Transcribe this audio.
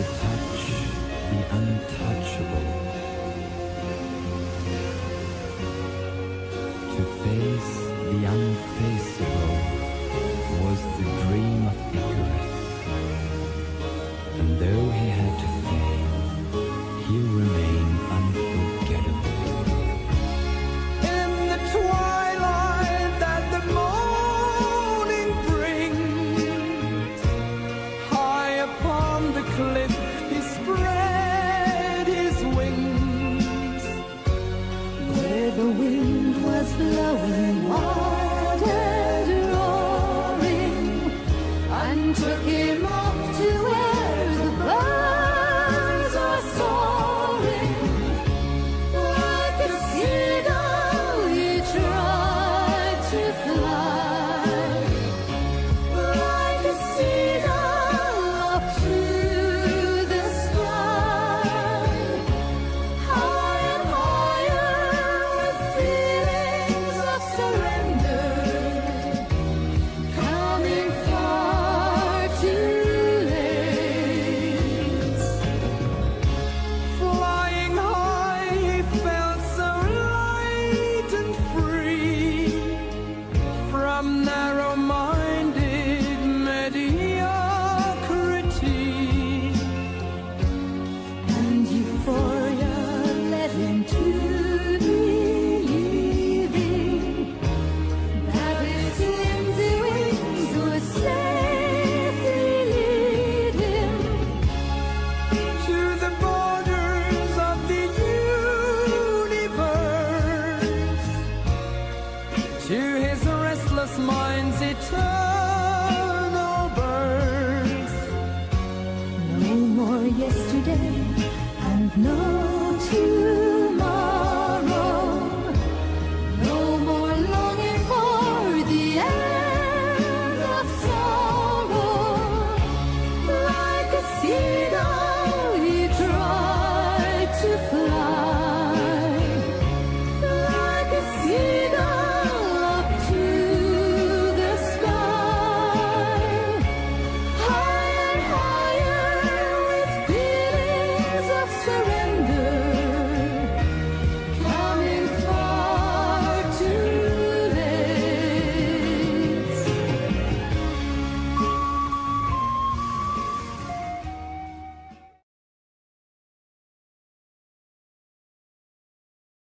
to touch the untouchable, to face the unfaceable. Restless eternal birth. No more yesterday and no tomorrow.